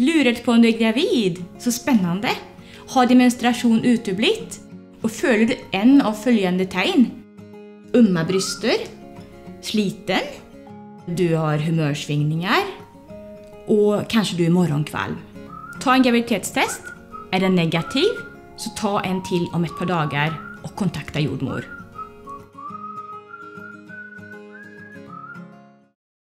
Lurer på om du är gravid? Så spännande! Har din menstruation uteblivit? Och följer du en av följande tecken? Umma bröster? Sliten? Du har humörsvingningar? Och kanske du är morgonkvalm? Ta en graviditetstest. Är den negativ? Så ta en till om ett par dagar och kontakta jordmor.